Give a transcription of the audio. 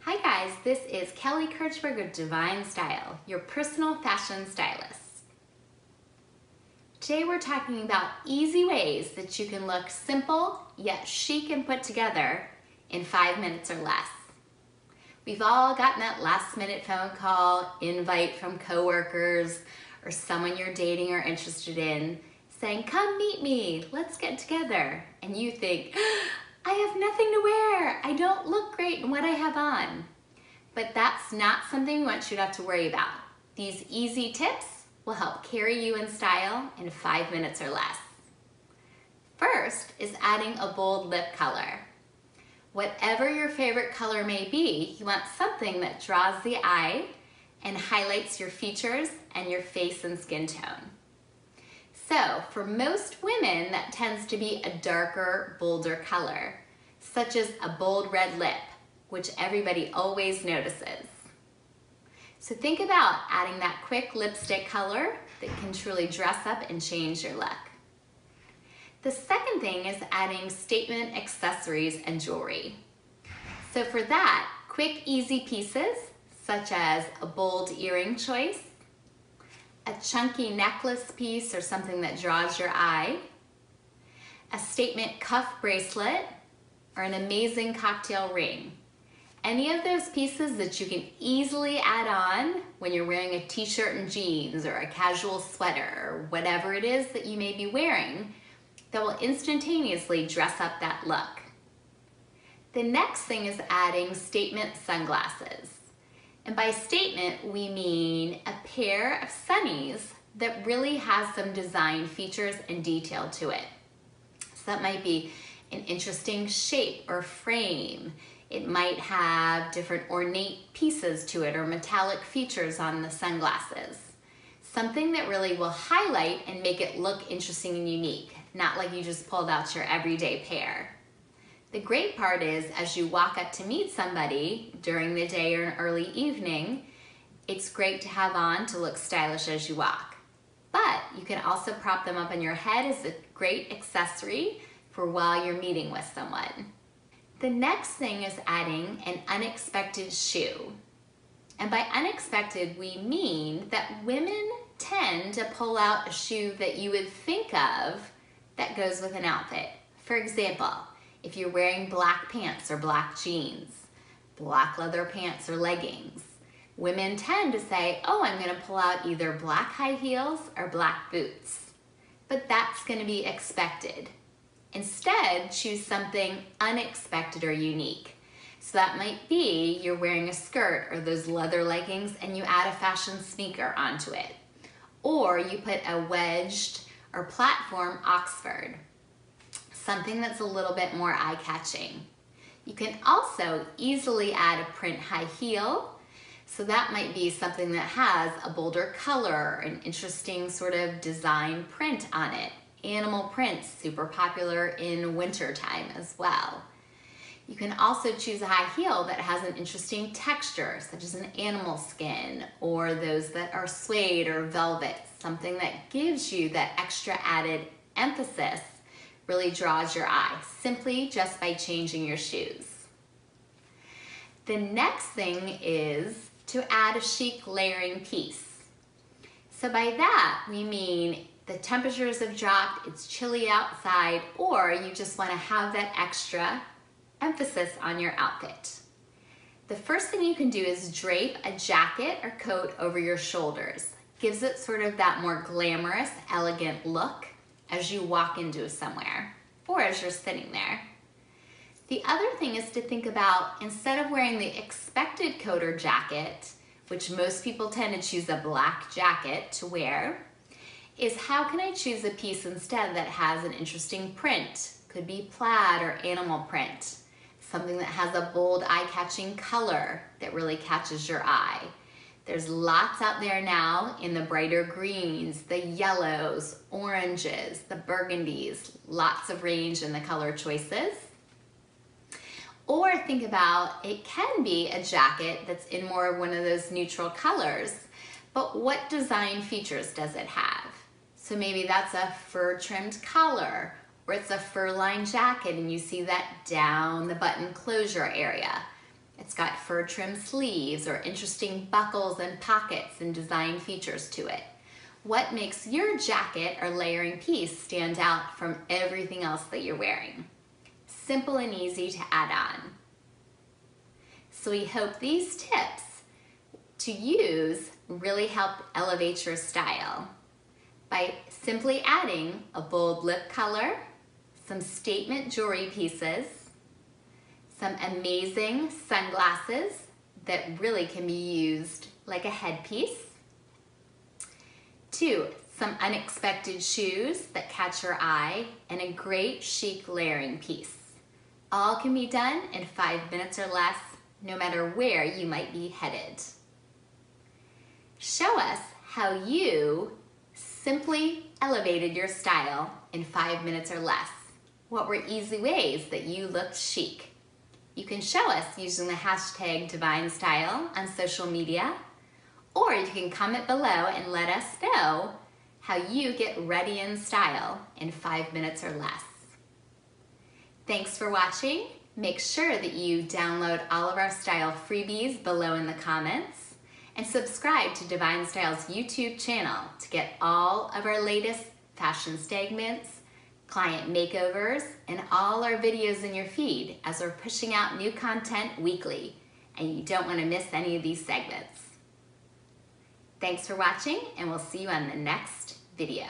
Hi guys, this is Kelly Kirchberg of Divine Style, your personal fashion stylist. Today we're talking about easy ways that you can look simple yet chic and put together in five minutes or less. We've all gotten that last minute phone call, invite from coworkers, or someone you're dating or interested in saying, come meet me, let's get together. And you think, I have nothing to wear. I don't look great in what I have on. But that's not something we want you to have to worry about. These easy tips will help carry you in style in five minutes or less. First is adding a bold lip color. Whatever your favorite color may be, you want something that draws the eye and highlights your features and your face and skin tone. So for most women, that tends to be a darker, bolder color, such as a bold red lip, which everybody always notices. So think about adding that quick lipstick color that can truly dress up and change your look. The second thing is adding statement accessories and jewelry. So for that, quick, easy pieces, such as a bold earring choice, a chunky necklace piece or something that draws your eye, a statement cuff bracelet, or an amazing cocktail ring. Any of those pieces that you can easily add on when you're wearing a t-shirt and jeans or a casual sweater or whatever it is that you may be wearing that will instantaneously dress up that look. The next thing is adding statement sunglasses. And by statement, we mean a pair of sunnies that really has some design features and detail to it. So that might be an interesting shape or frame. It might have different ornate pieces to it or metallic features on the sunglasses. Something that really will highlight and make it look interesting and unique, not like you just pulled out your everyday pair. The great part is as you walk up to meet somebody during the day or an early evening, it's great to have on to look stylish as you walk. But you can also prop them up on your head as a great accessory for while you're meeting with someone. The next thing is adding an unexpected shoe. And by unexpected, we mean that women tend to pull out a shoe that you would think of that goes with an outfit. For example, if you're wearing black pants or black jeans, black leather pants or leggings, women tend to say, oh, I'm gonna pull out either black high heels or black boots. But that's gonna be expected. Instead, choose something unexpected or unique. So that might be you're wearing a skirt or those leather leggings and you add a fashion sneaker onto it. Or you put a wedged or platform Oxford, something that's a little bit more eye-catching. You can also easily add a print high heel. So that might be something that has a bolder color, an interesting sort of design print on it animal prints, super popular in wintertime as well. Can also choose a high heel that has an interesting texture, such as an animal skin, or those that are suede or velvet, something that gives you that extra added emphasis, really draws your eye, simply just by changing your shoes. The next thing is to add a chic layering piece. So by that, we mean the temperatures have dropped, it's chilly outside, or you just wanna have that extra emphasis on your outfit. The first thing you can do is drape a jacket or coat over your shoulders. Gives it sort of that more glamorous, elegant look as you walk into somewhere or as you're sitting there. The other thing is to think about instead of wearing the expected coat or jacket, which most people tend to choose a black jacket to wear, is how can I choose a piece instead that has an interesting print? Could be plaid or animal print. Something that has a bold eye-catching color that really catches your eye. There's lots out there now in the brighter greens, the yellows, oranges, the burgundies, lots of range in the color choices. Or think about it can be a jacket that's in more of one of those neutral colors, but what design features does it have? So maybe that's a fur trimmed collar, or it's a fur lined jacket and you see that down the button closure area. It's got fur trimmed sleeves or interesting buckles and pockets and design features to it. What makes your jacket or layering piece stand out from everything else that you're wearing? Simple and easy to add on. So we hope these tips to use really help elevate your style by simply adding a bold lip color, some statement jewelry pieces, some amazing sunglasses that really can be used like a headpiece, two, some unexpected shoes that catch your eye, and a great chic layering piece. All can be done in five minutes or less, no matter where you might be headed. Show us how you simply elevated your style in five minutes or less. What were easy ways that you looked chic? You can show us using the hashtag Divine Style on social media, or you can comment below and let us know how you get ready in style in five minutes or less. Thanks for watching. Make sure that you download all of our style freebies below in the comments and subscribe to Divine Style's YouTube channel to get all of our latest fashion segments, client makeovers, and all our videos in your feed as we're pushing out new content weekly and you don't want to miss any of these segments. Thanks for watching and we'll see you on the next video.